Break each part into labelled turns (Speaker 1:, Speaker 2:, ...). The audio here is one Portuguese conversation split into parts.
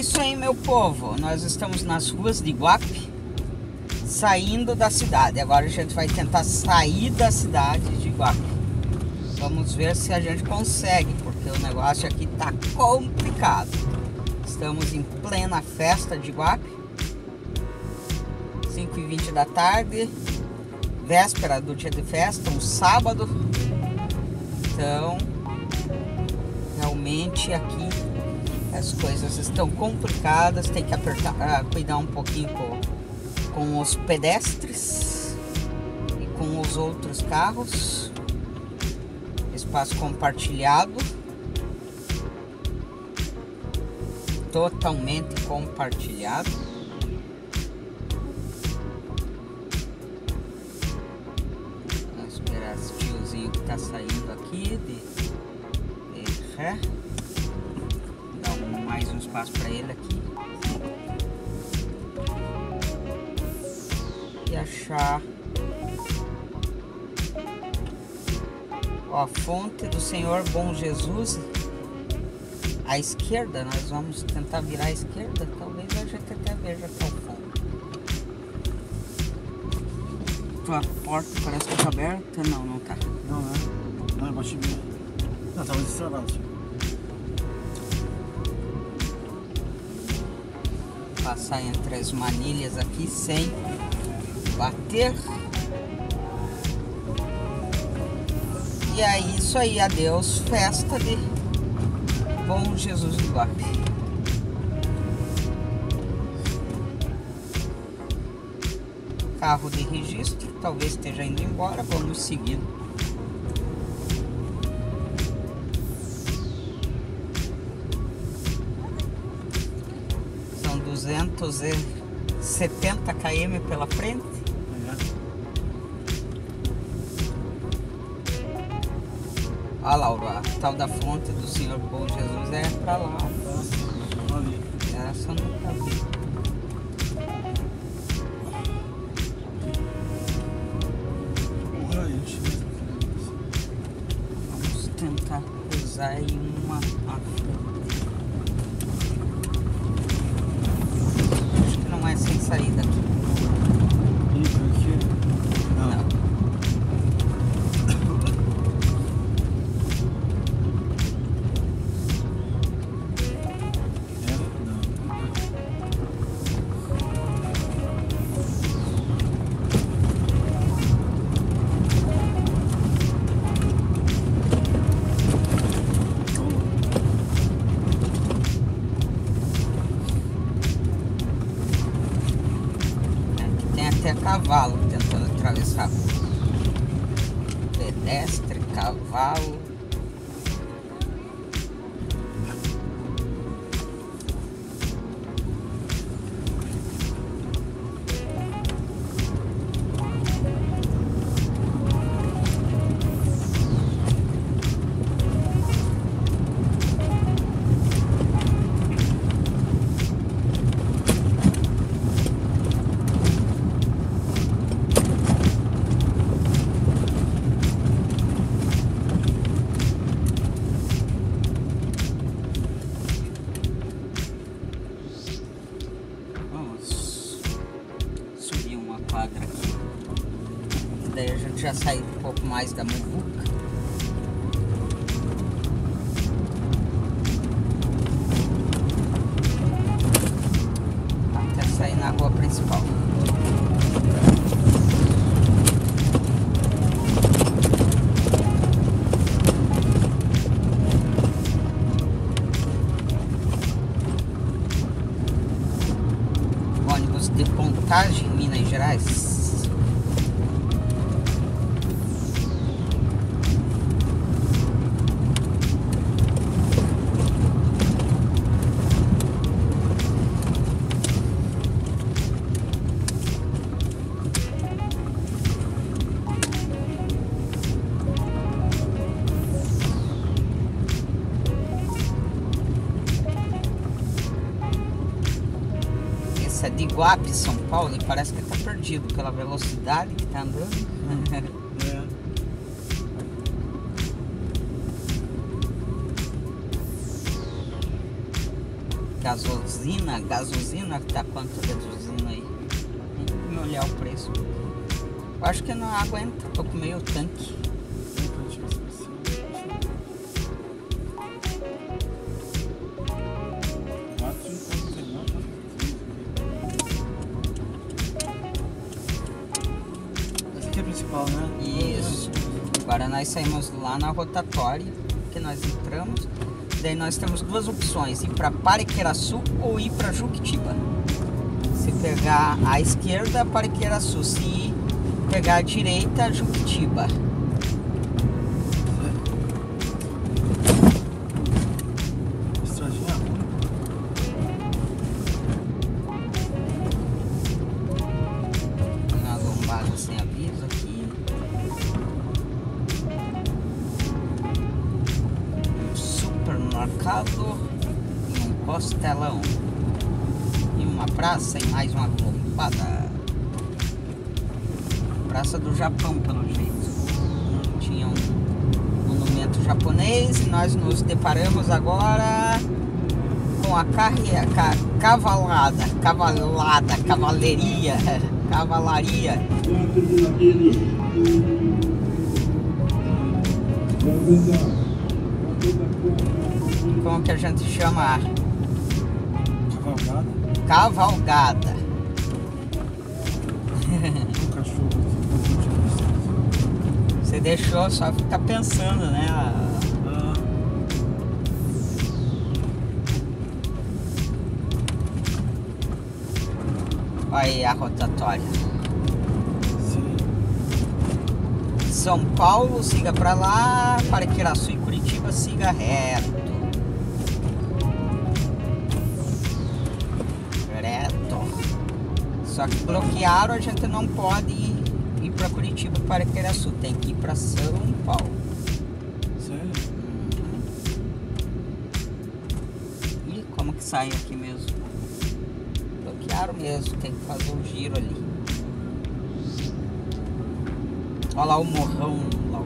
Speaker 1: isso aí, meu povo. Nós estamos nas ruas de Iguape, saindo da cidade. Agora a gente vai tentar sair da cidade de Iguape. Vamos ver se a gente consegue, porque o negócio aqui tá complicado. Estamos em plena festa de Iguape. 5h20 da tarde, véspera do dia de festa, um sábado. Então, realmente aqui as coisas estão complicadas, tem que apertar, ah, cuidar um pouquinho com, com os pedestres e com os outros carros. Espaço compartilhado. Totalmente compartilhado. Vamos esperar esse tiozinho que tá saindo aqui de, de ré espaço para ele aqui. E achar Ó, a fonte do Senhor Bom Jesus à esquerda, nós vamos tentar virar à esquerda, talvez a gente até veja o fundo. A porta parece que tá aberta, não, não tá.
Speaker 2: Não, né? Não, é baixinho. Não, tava destravado.
Speaker 1: Passar entre as manilhas aqui sem bater. E é isso aí, adeus, festa de Bom Jesus do Guape. Carro de registro, talvez esteja indo embora, vamos seguindo. 270 km pela frente. Olha lá, a tal da fonte do Senhor Bom Jesus é pra lá. Essa eu nunca vi. Vamos tentar usar em uma sair daqui. Cavalo tentando atravessar. Pedestre, cavalo. Na rua principal. É de Iguape, São Paulo, e parece que está perdido pela velocidade que está andando. gasolina, gasolina, tá quanto gasolina aí? Tem que olhar o preço. Eu acho que não aguenta, tô com meio tanque. Nós saímos lá na rotatória que nós entramos. Daí nós temos duas opções, ir para Pariqueraçu ou ir para Juquitiba. Se pegar a esquerda, Pariqueraçu. Se pegar a direita, Juquitiba. Supermercado e um costelão. E uma praça e mais uma lombada. Praça do Japão, pelo jeito. Tinha um monumento japonês e nós nos deparamos agora com a carreira, ca, cavalada, cavalada, cavaleria, cavalaria. Como que a gente chama?
Speaker 2: Cavalgada.
Speaker 1: Cavalgada. Você deixou só ficar pensando, né?
Speaker 2: Ah,
Speaker 1: Olha aí a rotatória.
Speaker 2: sim.
Speaker 1: São Paulo, siga pra lá. Paraquiraçu e Curitiba, siga. Reto. Só que bloquearam, a gente não pode ir, pra Curitiba, Paraquiraçu. Tem que ir pra São Paulo.
Speaker 2: Sério?
Speaker 1: Ih, como que sai aqui mesmo? Bloquearam mesmo, tem que fazer um giro ali. Olha lá o morrão, lá,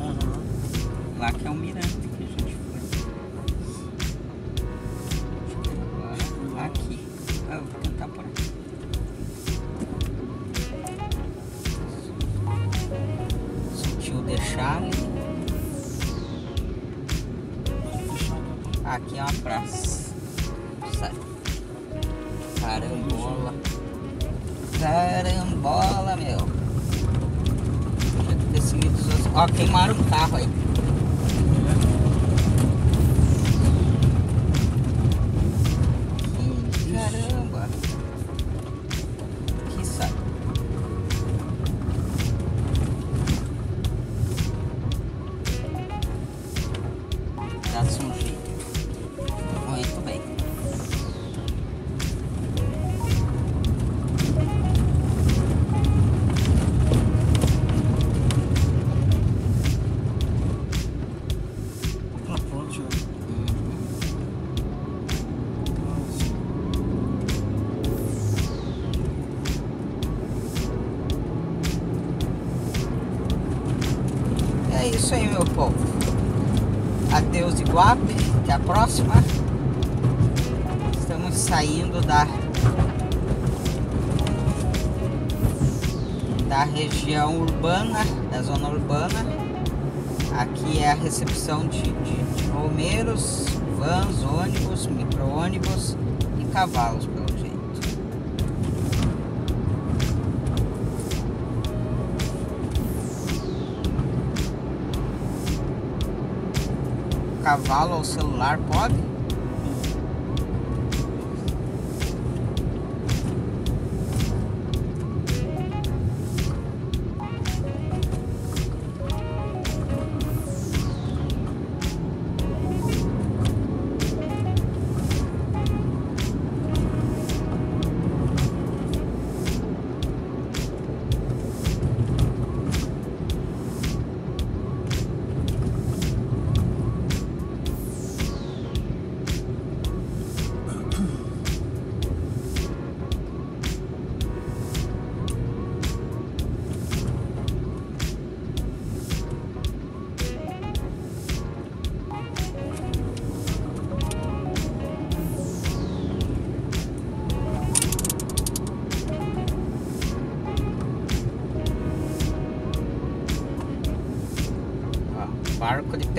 Speaker 2: Aham.
Speaker 1: lá que é o mirante Aqui é uma praça. Sai. Carambola. Carambola, meu. Ter seguido os outros. Ó, queimaram um carro aí. Caramba. Que sai. Dá-se um jeito. É isso aí, meu povo. Adeus Iguape, até a próxima. Estamos saindo da da região urbana, da zona urbana. Aqui é a recepção de, de, de romeiros, vans, ônibus, micro-ônibus e cavalos, Cavalo ou celular pode?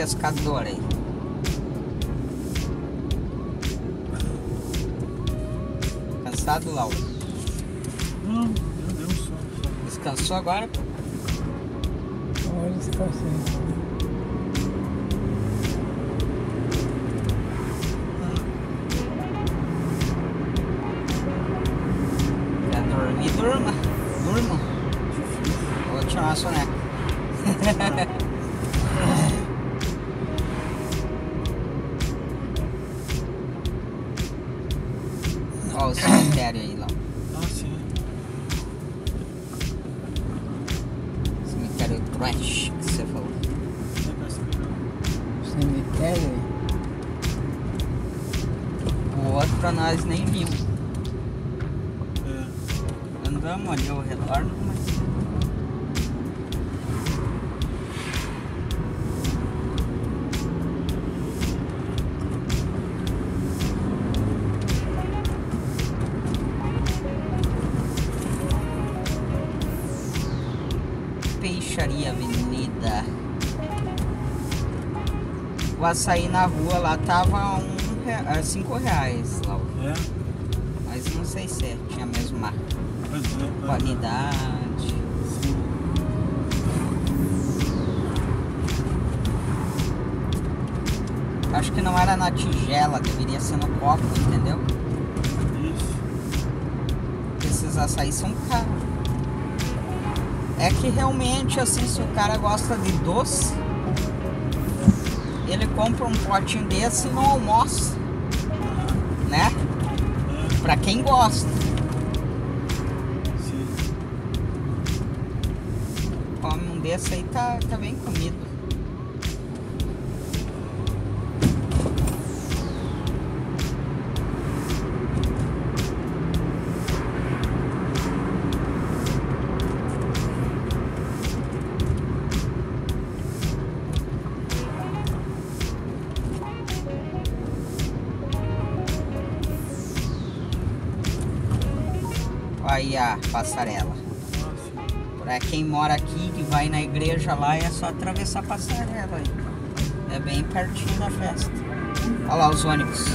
Speaker 1: Barco de pescador aí. Cansado, Lauro?
Speaker 2: Não, meu Deus, só.
Speaker 1: Descansou agora?
Speaker 3: Olha esse
Speaker 1: Cemitério. O outro nós nem vimos.
Speaker 2: É.
Speaker 1: Andamos ali ao redor, mas. Peixaria Avenida. O açaí na rua lá tava um, rea- cinco reais lá.
Speaker 2: É?
Speaker 1: Mas não sei se é, tinha a mesma
Speaker 2: Pois é.
Speaker 1: qualidade.
Speaker 2: Sim.
Speaker 1: Acho que não era na tigela, deveria ser no copo, entendeu?
Speaker 2: Isso.
Speaker 1: Esses açaí são caros. É que realmente, assim, se o cara gosta de doce, ele compra um potinho desse no almoço, né? Pra quem gosta.
Speaker 2: Sim.
Speaker 1: Come um desse aí, tá, tá bem comido. A passarela. Pra quem mora aqui, que vai na igreja lá, é só atravessar a passarela aí. É bem pertinho da festa. Olha lá os ônibus.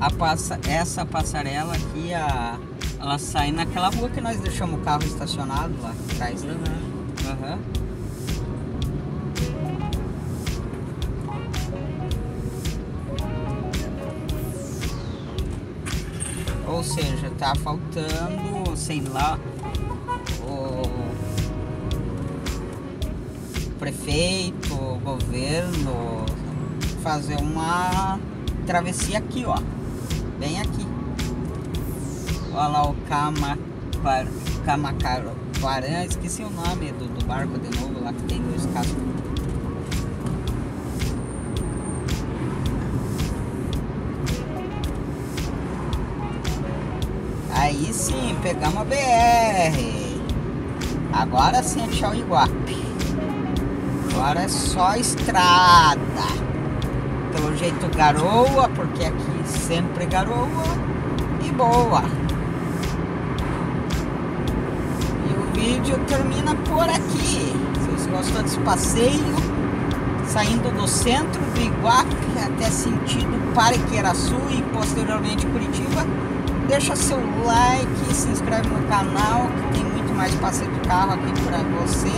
Speaker 1: A passa, essa passarela aqui, a, ela sai naquela rua que nós deixamos o carro estacionado lá atrás.
Speaker 2: É,
Speaker 1: Né? Ou seja, tá faltando, sei lá, o prefeito, o governo fazer uma travessia aqui, ó. Bem aqui. Olha lá o Cama, esqueci o nome do, do barco de novo lá que tem dois cascos. Aí sim, pegamos a BR. Agora sim é tchau Iguape. Agora é só estrada. Pelo jeito garoa, porque aqui sempre garoa. E boa. E o vídeo termina por aqui. Se você gostou desse passeio, saindo do centro do Iguape até sentido Pariqueraçu e posteriormente Curitiba, deixa seu like, se inscreve no canal que tem muito mais passeio de carro aqui para você.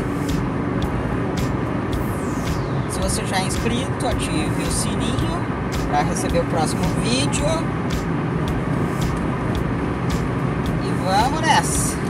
Speaker 1: Se você já é inscrito, ative o sininho para receber o próximo vídeo. E vamos nessa!